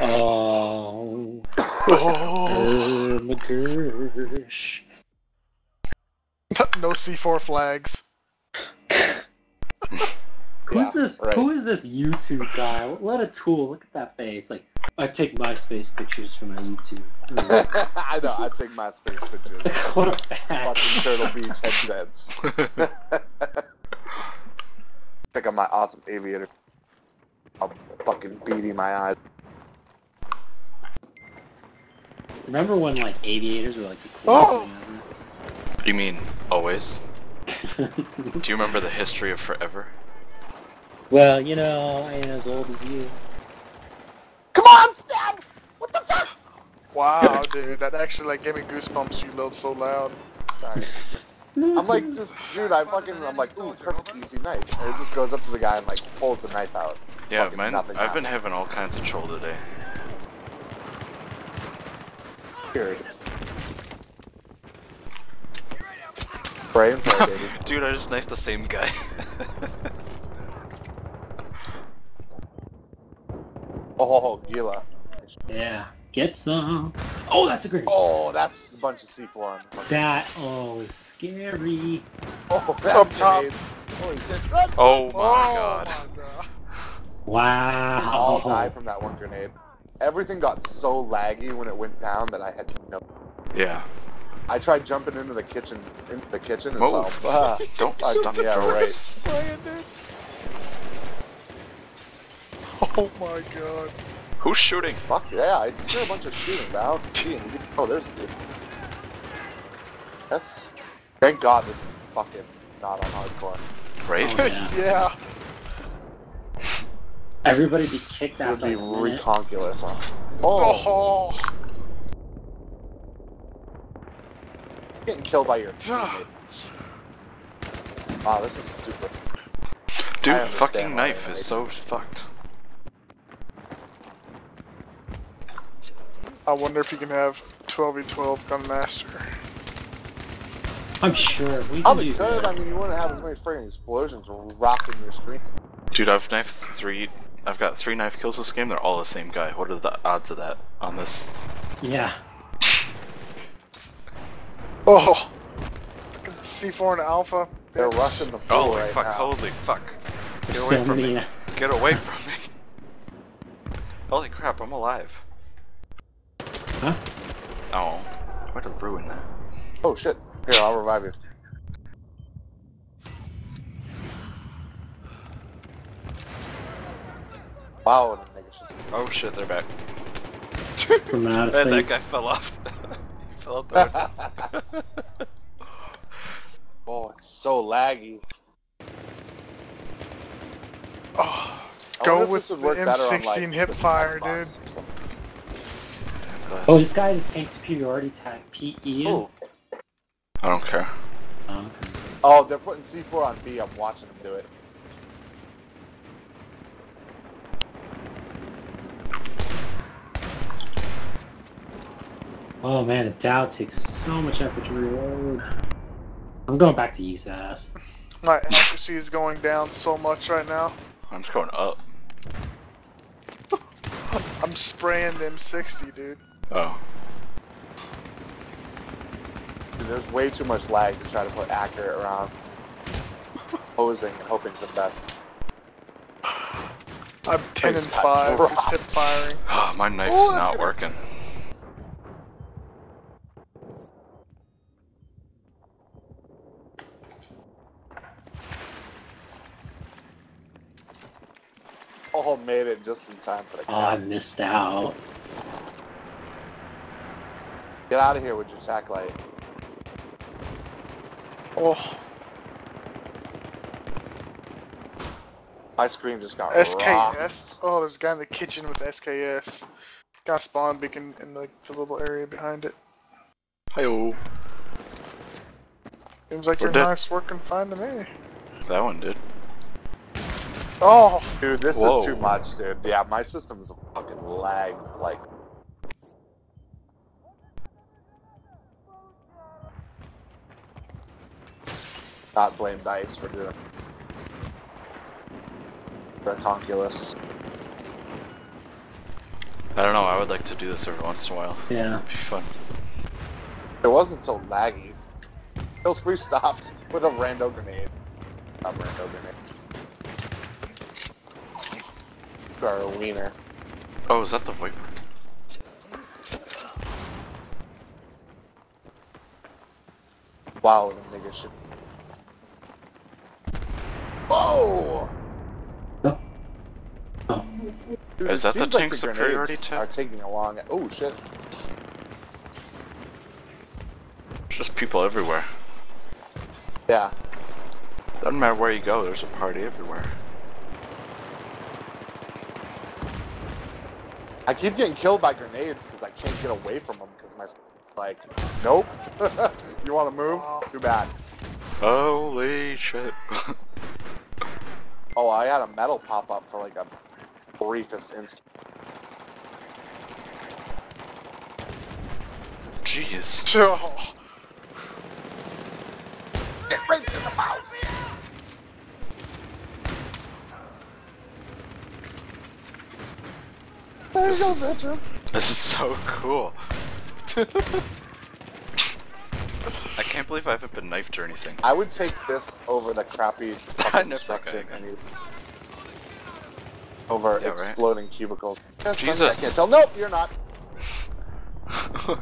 Oh, Oh, Ermagirsh. no C4 flags. Who's Yeah, this? right. Who is this YouTube guy? What a tool! Look at that face. Like, I take MySpace pictures for my YouTube. I know. I take my space pictures. what a fan! Fucking Turtle Beach headsets. Pick up my awesome aviator. I'm fucking beating my eyes. Remember when like aviators were like the coolest Oh! You mean always? Do you remember the history of forever? well, you know, I ain't as old as you. Come on, stab! What the fuck? Wow, dude, that actually like gave me goosebumps. You load so loud. Sorry. I'm like, just, dude, I fucking, I'm like, ooh, perfect easy knife. And it just goes up to the guy and like pulls the knife out. Yeah, man. I've been having all kinds of troll today. Weird. Pray and pray, baby. Dude, I just knifed the same guy. Oh, Gila. Yeah, get some. Oh, that's a great. Oh, that's a bunch of C4 on the fucking- That oh, is scary. Oh, that's Up top. grenade. Holy shit. Run! oh my oh god. my god. Wow. all died from that one grenade. Everything got so laggy when it went down that I had to no. Yeah. I tried jumping into the kitchen, into the kitchen, and Move. saw. Ah, Don't fuck, stop the yeah, right. Spraying. Oh my god. Who's shooting? Fuck yeah! I hear a bunch of shooting, but I don't see any. Oh, there's a dude. Yes. Thank God this is fucking not on hardcore. Right? Oh, yeah. yeah. Everybody be kicked out. It would be a minute. reconculous. Huh? Oh, Oh. getting killed by your teammate. Wow, this is super. Dude, fucking knife is so fucked. I wonder if you can have 12v12 Gunmaster. I'm sure we can Probably do could. I mean, you wouldn't have as many freaking explosions rocking your screen. Dude, I've knifed three. I've got three knife kills this game. They're all the same guy. What are the odds of that on this? Yeah. Oh. C4 and Alpha. They're rushing the pool Holy right fuck! now. Holy fuck! Get So away from many. me! Get away from me! Holy crap! I'm alive. Huh? Oh, what a ruin that. Oh shit! Here, I'll revive you. Wow, what a. Oh shit! They're back. From outer Man, that guy fell off. he fell out there. oh, it's so laggy. Oh. Go with the work better on, like, M16 hip the fire, dude. Oh, this guy has a tank superiority tag. PE. Ian. I don't care. Oh, okay. Oh, they're putting C4 on B. I'm watching them do it. Oh man, the DAO takes so much effort to reload. I'm going back to USAS. My accuracy is going down so much right now. I'm just going up. I'm spraying the M60, dude. Oh. Dude, there's way too much lag to try to put accurate around. Posing and hoping for the best. I'm 10 and 5, just Dropped. hip firing. Oh, my knife's Oh, not working. Oh, made it just in time for the Oh, I missed out. Get out of here with your tack light. Oh, My screen just got rocked. SKS. Oh, there's a guy in the kitchen with SKS. Got spawn beacon in like the little area behind it. Hi-oh. Seems like We're you're dead. nice working fine to me. That one did. Oh, Dude, this Whoa. is too much, dude. Yeah, my system's fucking lagged like. Not blame Dice for doing. Reconculus. I don't know. I would like to do this every once in a while. Yeah. It'd be fun. It wasn't so laggy. Kill spree stopped with a rando grenade. Not rando grenade. A wiener. Oh, is that the Viper? Wow, the nigga shit. Whoa! Oh. Dude, Is that the seems like tank superiority tech? Are taking a long. Oh shit! There's just people everywhere. Yeah. Doesn't matter where you go. There's a party everywhere. I keep getting killed by grenades because I can't get away from them because my like, nope. you want to move? Too bad. Holy shit! Oh, I had a metal pop up for like a briefest instant. Jeez. Oh, Get right to the mouse. There you go, bitches. This is so cool. I can't believe I haven't been knifed or anything. I would take this over the crappy fucking never destruction got over Yeah, right. exploding cubicles. That's funny, I Jesus. can't tell. Nope, you're not.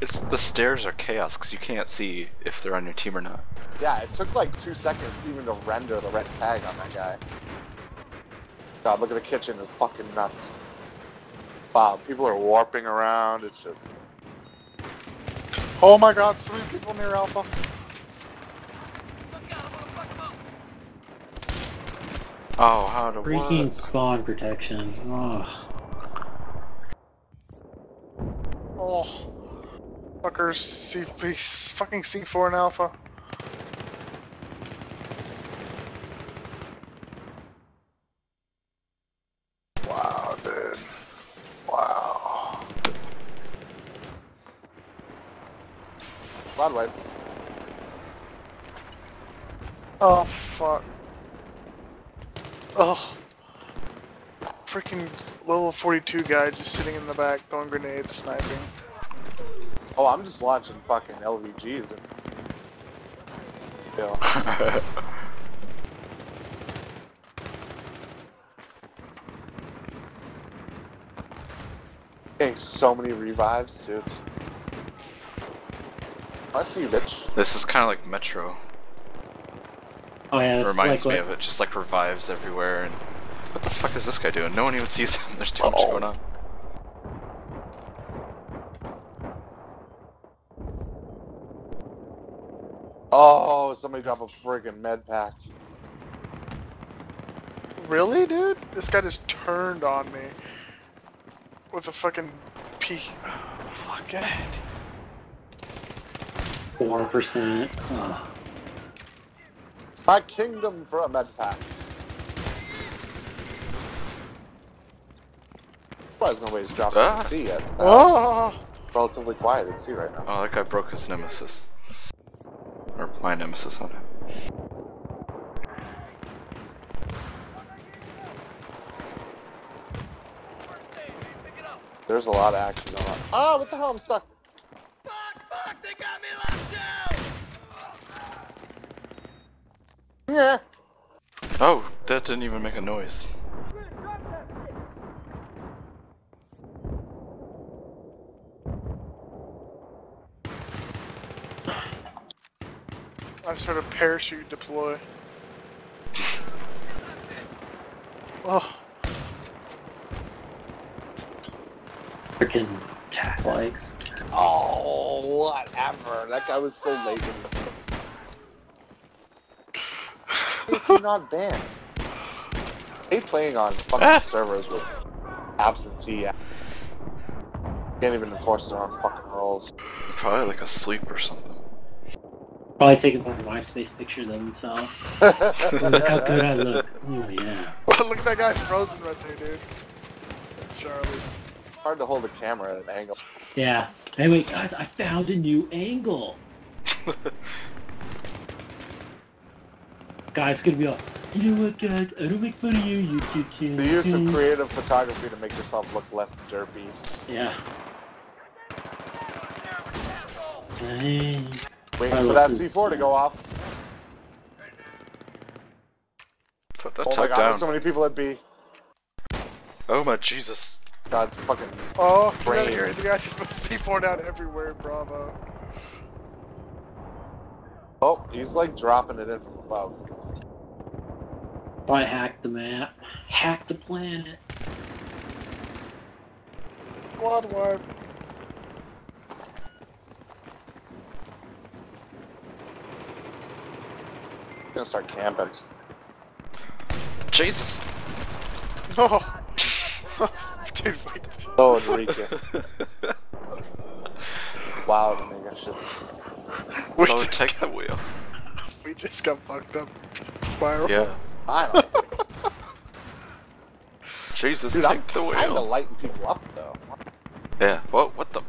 it's the stairs are chaos because you can't see if they're on your team or not. Yeah, it took like two seconds even to render the red tag on that guy. God, look at the kitchen. It's fucking nuts. Wow, people are warping around. It's just. oh my god, so many people near Alpha. Oh, how to Freaking spawn protection. Oh. Oh. Fuckers, C fucking C4 and Alpha. Wow, dude. Wow. Blood wipe. Oh, fuck. Oh. Freaking level 42 guy just sitting in the back throwing grenades, sniping. Oh, I'm just launching fucking LVGs and. Yeah. Getting so many revives too. I see you, bitch. this is kind of like Metro. Oh yeah, It reminds like me what, of it, just like revives everywhere. And what the fuck is this guy doing? No one even sees him. There's too much Uh-oh. going on. Oh, somebody drop a friggin' med pack. Really, dude? This guy just turned on me. With a fucking P. Fuck it. four percent. Oh. My kingdom for a med pack. Surprised nobody's dropped Ah. C yet. Uh, Oh! Relatively quiet at C right now. Oh, that guy broke his nemesis. Or my nemesis on it. There's a lot of action going on. Ah, what the hell? I'm stuck. Yeah. Oh, that didn't even make a noise. I started parachute deploy. Oh, Freaking tack legs. Oh, whatever. That guy was so lazy. Why is he not banned? They playing on fucking Ah. servers with absentee. Can't even enforce their own fucking rules. Probably like asleep or something. Probably taking more MySpace pictures of himself. Look how good I look. Oh yeah. look at that guy frozen right there, dude. Charlie. Hard to hold a camera at an angle. Yeah. Hey wait, guys, I found a new angle. Guys, it's gonna be a You know what, guys? I don't make fun of you, YouTube channel. The use of creative photography to make yourself look less derpy. Yeah. Hey. Waiting for that this is, C4 to go off. Put that Oh my god, down. there's so many people at B. Oh my Jesus. God's fucking. Oh, you Brain. gotta hear it. The guy just put C4 down everywhere, bravo. Oh, he's like dropping it in from above. I hacked the map. Hacked the planet. Squad wipe. He's gonna start camping. Jesus. No. Oh. Dude, wait. Oh, Enriquez. wow, the nigga shit. We, oh, just take the got, wheel. we just got fucked up. Spiral. Yeah. I know. Jesus, Dude, I'm take the kinda wheel. lighting people up though. Yeah. What? What the?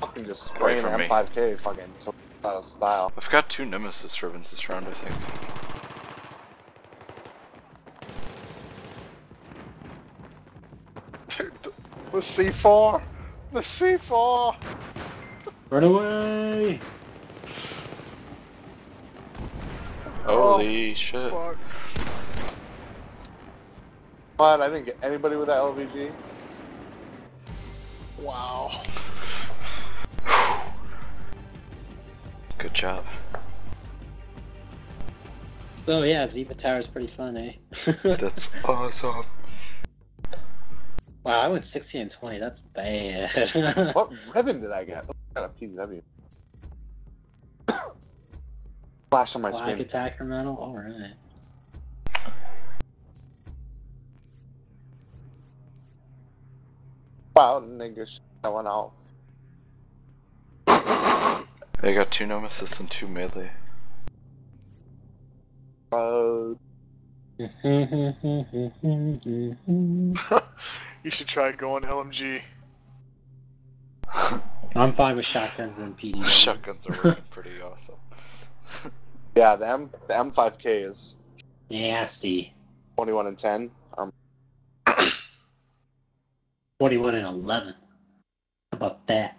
Fucking just spraying from me. M5K fucking so- out of style. I've got two Nemesis ribbons this round, I think. Dude, the C4. The C4. Run away! Holy oh, shit. Fuck. But I didn't get anybody with that LVG. Wow. Good job. Oh yeah, Ziba Tower is pretty fun, eh? That's awesome. wow, I went 16 and 20. That's bad. What ribbon did I get? Oh, I got a PW. Flash on my Black screen. attacker medal. All right. Wow, nigga, sh- that went out. I got two Nemesis and two melee. Uh, You should try going LMG. I'm fine with shotguns and PD. Shotguns are working pretty awesome. yeah, the M the M5K is Nasty. 21 and 10. Um, 41 and 11. How about that?